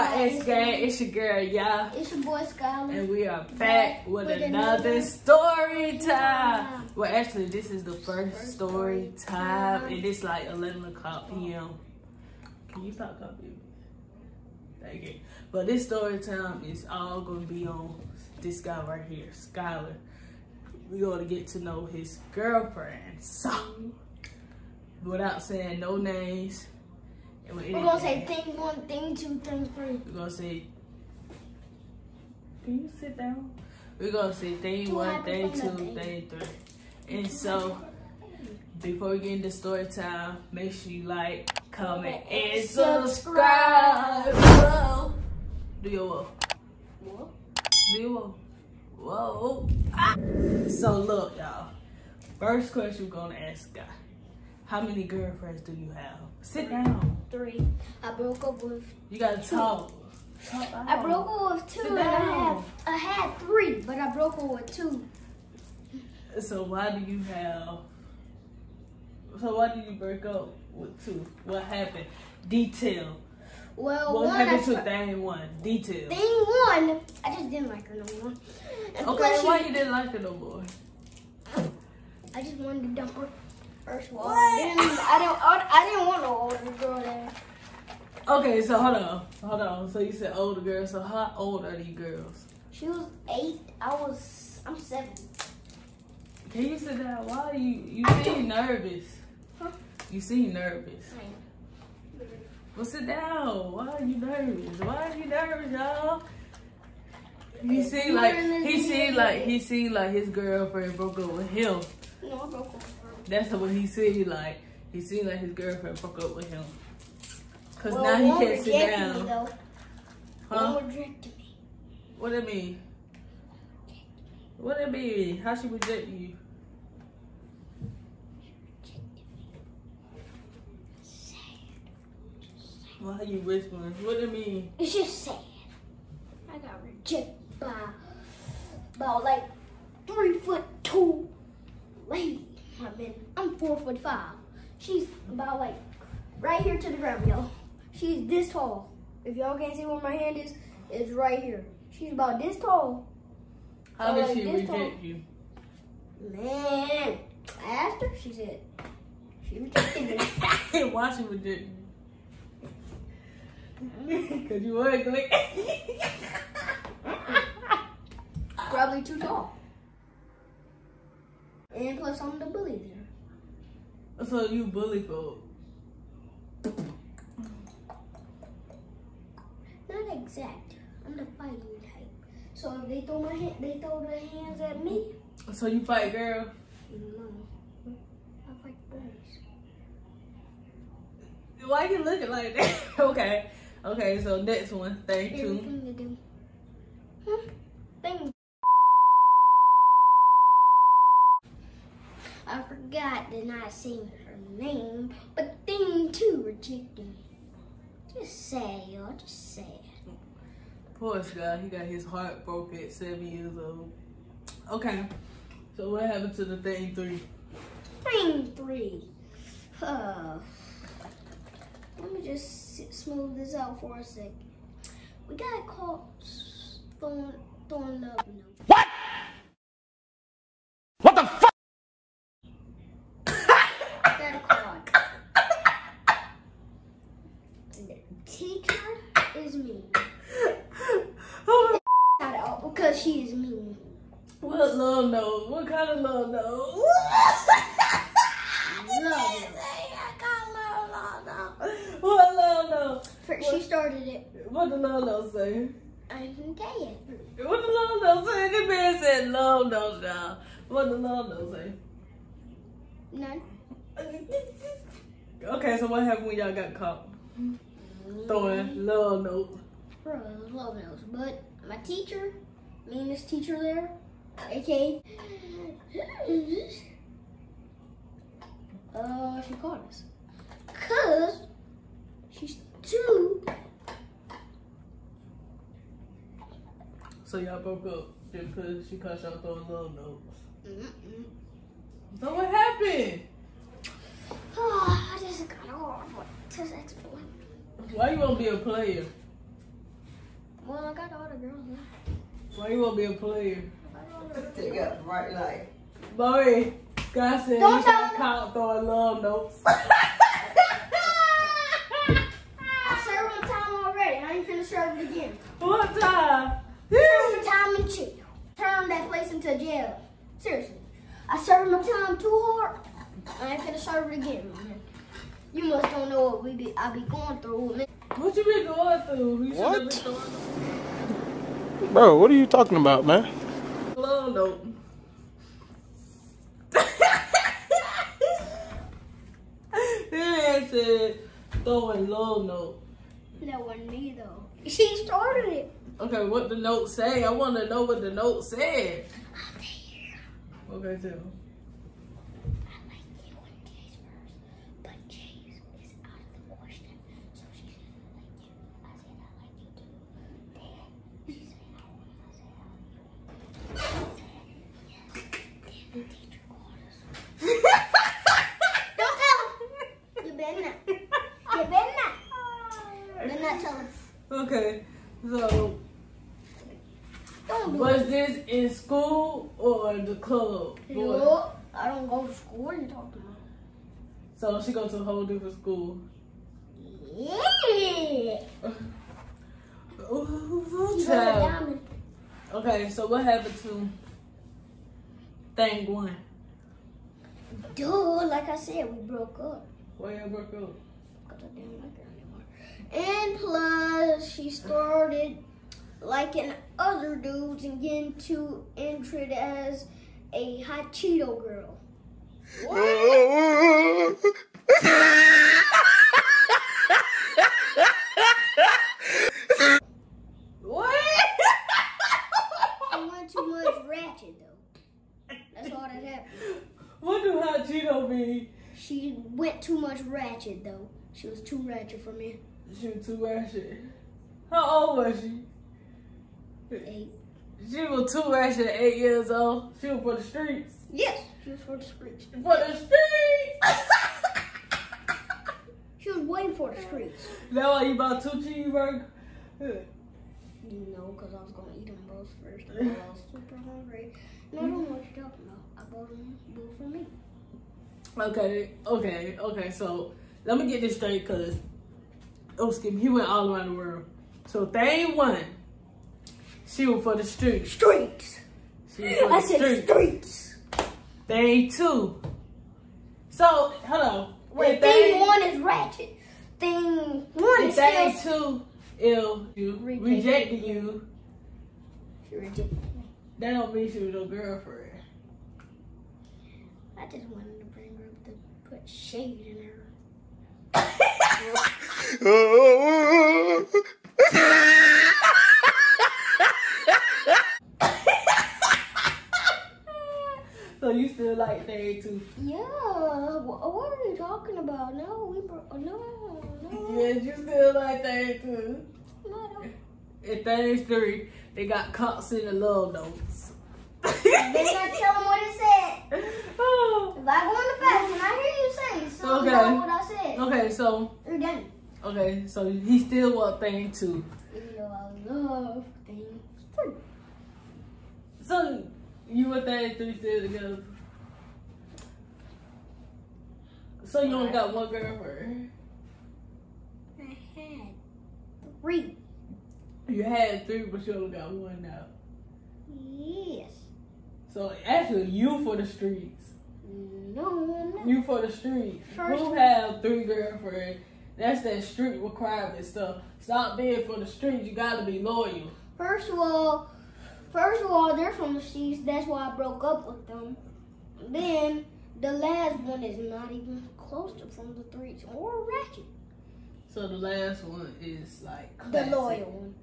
YS gang, it's your girl, y'all. It's your boy Skylar. And we are back with, With another another story time. time. Well, actually, this is the first, First story time, time. and it's like 11 o'clock p.m. Can you stop copying? Thank you. But this story time is all gonna be on this guy right here, Skylar. We're gonna get to know his girlfriend. So, without saying no names, We're gonna say thing one, thing two, thing three. we're gonna say, can you sit down? We're gonna say thing Two one, thing two, nothing. thing three. And so, before we get into story time, make sure you like, comment, and And subscribe. subscribe. Whoa. Do your whoa. What? Do your whoa. Whoa. Ah. So look, y'all. First question we're gonna ask guy. How many girlfriends do you have? Sit down. Three. I broke up with. You gotta talk. Talk I broke up with two, Sit and I down. have. I had three, but I broke up with two. So why do you have? So why did you break up with two? What happened? Detail. Well, what one happened to thing one? Detail. thing one, I just didn't like her no more. And Okay, why she- you didn't like her no more? I just wanted to dump her. First of all, What? I didn't, I didn't, I didn't want no older girl there. Okay, so hold on, hold on. So you said older girl. So how old are these girls? She was eight. I was. I'm seven. Can you sit down? Why are you? You seem nervous. Huh? You seem nervous. Well, sit down. Why are you nervous? Why are you nervous, y'all? He seemed like he seemed like he seemed like his girlfriend broke up with him. No, I broke up with her. That's what he seemed like. He seemed like his girlfriend broke up with him. Cause Well, now he can't sit down. Me. Huh? One rejected me. What it mean? What it mean? How she reject you? Why are you whispering? What it mean? It's just sad. I got rejected by about like three foot two lady. I'm four foot five. She's about like right here to the ground, y'all. She's this tall. If y'all can't see where my hand is, it's right here. She's about this tall. How Oh, did like she this tall? reject you? Man, I asked her. She said she rejected me. Why she reject you? Cause you ugly. Probably too tall. And plus, I'm the bully there. so you bully folk. Not exact. I'm the fighting type. So if they throw my hand, they throw their hands at me. So you fight girls? No, I fight boys. Why you looking like that? okay. Okay, so next one. Thank you. Everything to do. Hmm? Thing. I forgot to not saying her name, but thing two rejected me. Just sad, y'all. Just sad. Poor guy, he got his heart broke at seven years old. Okay. So what happened to the thing three? Thing three. Uh, let me just smooth this out for a sec. We got caught s- throwing, throwing love notes. What? What the fuck? Got caught. And the teacher is mean. Shout out because she is mean. what love nose? What kind of love nose? Love it. I got love love nose. What love First, she started it. What the love nose say? I can tell you. What the love nose say? This man said love nose, y'all. What the love nose say? None. Okay, so what happened when y'all got caught throwing love notes? Bro, love notes. But my teacher, meanest teacher there, aka, uh, she caught us. Cause she's too. So y'all broke up because she caught y'all throwing love notes. Mm-mm. So what happened? Oh, I just got hard to explain. Why you want to be a player? Well, I got all the girls. now. Why you want to be a player? Take out the right light. Boy, Scott said Don't he tell got caught throwing love notes. I served my time already. I ain't finna serve it again. what time? Served my time in jail. Turned that place into jail. Seriously. I served my time too hard. I ain't finna serve it again, man. You must don't know what we be I be going through. Man. What you been going through? You What? should've been Bro, what are you talking about, man? love note. This man said throwing love note. That wasn't me though. She started it. Okay, what the note say? I want to know what the note said. Okay, tell me. I like it when Jay's first, but Jay's is out of the question. So she said, I like you. I said, I like you too. Then she said, I want I said, I like you. Yes. Then the teacher called us. Don't tell him. You better not. You better not. You better not tell him. Okay, so was this in school or the club? No, I don't go to school. What are you talking about? So she go to a whole different school. Yeah. Ooh, She got a child. Okay, so what happened to thing one? Dude, like I said, we broke up. Why y'all broke up? Because I didn't like her anymore. And plus, she started liking other dudes and getting too interested as a hot Cheeto girl. What? She went too much ratchet, though. That's all that happened. what do hot Cheeto mean? She went too much ratchet, though. She was too ratchet for me. She was too ratchet. How old was she? Eight. She was ratchet at eight years old. She was for the streets. Yes, she was for the streets. For the streets! She was waiting for the streets. That why you bought two cheeseburgers? No, because I was going to eat them both first. I was super hungry. And I don't know what you're talking about. I bought them both for me. Okay, okay, okay. So let me get this straight, cause oh, skip, he went all around the world. So thing one, she for the streets. Streets. She was for I the said streets. streets. Thing two. So hold on. Wait, If thing one is ratchet. Thing one is thing still... two, ill you Rejected rejected you, She rejected me. that don't mean she was your girlfriend. I just wanted to bring her up to put shade in her. So you still like thing? Yeah, what are you talking about? No, we bro- oh, no, no, Yes, you still like thing two. no, I don't. If thing three, they got caught sending love notes. Better not tell them what it said. Oh. If I go in the bathroom, I hear you say something Okay. what I said. Okay, so You're done. okay, so he still want thing two. Though I love things three. So you and thing three still together. So you only got one girlfriend. I had three. You had three, but you only got one now. Yes. So actually, you for the streets. No. You for the streets. First- Who have three girlfriends? That's that street requirement stuff. Stop being for the streets. You gotta be loyal. First of all, first of all, they're from the streets. That's why I broke up with them. Then the last one is not even close to from the streets or ratchet. So the last one is like The classic. loyal one.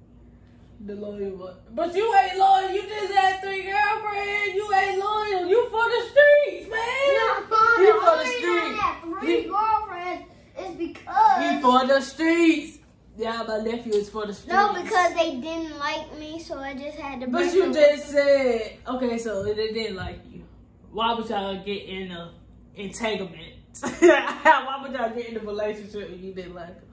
The loyal one. But you ain't loyal. You just had three girlfriends. You ain't loyal. You for the streets, man. No, the for the I streets. had three He- girlfriends is because He for the streets. Yeah, my nephew is for the streets. no, because they didn't like me, so I just had to. But you them just said okay, so they didn't like you. Why would y'all get in a entanglement? Why would y'all get in a relationship if you didn't like them?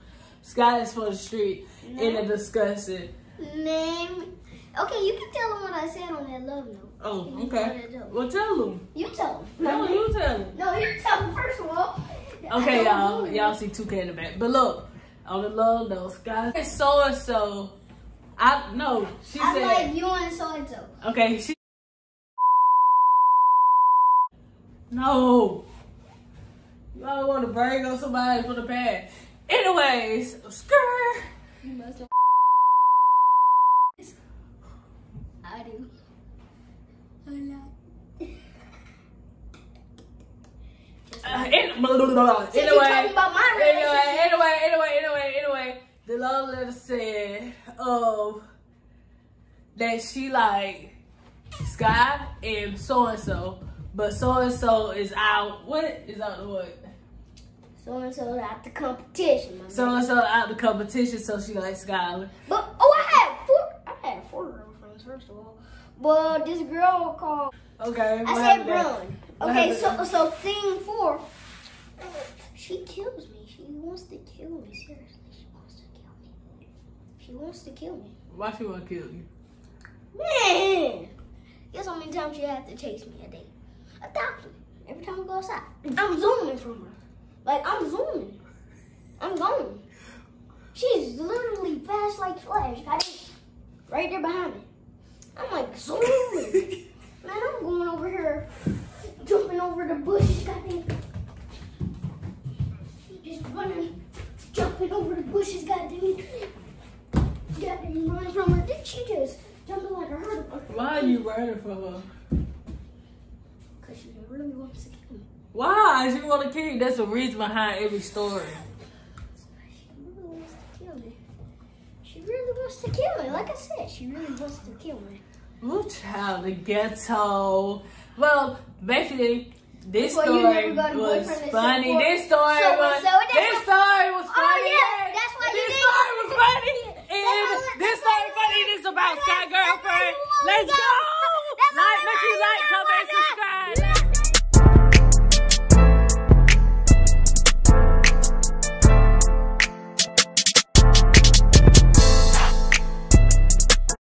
Sky is for the street in a discussion. Name. Okay, you can tell them what I said on that love note. Oh, okay. Well, tell them. You tell them. No, you tell them. No, you tell them first of all. Okay, y'all. Y'all see 2K in the back. But look, on the love notes, guys. So and so. I no. She I said. like you and so and so. Okay, she. No. You all want to brag on somebody for the past. Anyways, skirt. You must have. I do. I like. Just Uh, in, blah, blah, blah. Since Anyway, talking about my anyway, anyway, anyway, anyway, anyway, the love letter said of that she like Sky and so and so, but so and so is out. What is out the what? So and so out the competition. So and so out the competition, so she likes Skylar. But oh, I had four. I had four girlfriends first of all. But this girl called. Okay. I said happened there? run. What Okay, so so thing four. She kills me. She wants to kill me. Seriously, she wants to kill me. She wants to kill me. Why she want to kill you? Man, guess how many times she had to chase me a day? A thousand. Every time we go outside, I'm zooming from her. Like I'm zooming. I'm going. She's literally fast like Flash. I right there behind me. I'm like zooming. Man, I'm going over here, jumping over the bushes. Goddamn. Just running, jumping over the bushes. Goddamn. Goddamn, running from her. Did she just jumping like a hurdle? Why are you running from her? Really wants to kill me. Why? She want to kill you. That's the reason behind every story. She really wants to kill me. She really wants to kill me. Like I said, she really wants to kill me. Ooh, child, the ghetto. Well, basically, this Well, story was funny. This story So- was. so this story was Oh, funny. yeah, that's why you This didn't- story was funny. And this story funny. This about Sky why- that's why girlfriend. you won't Let's go. go.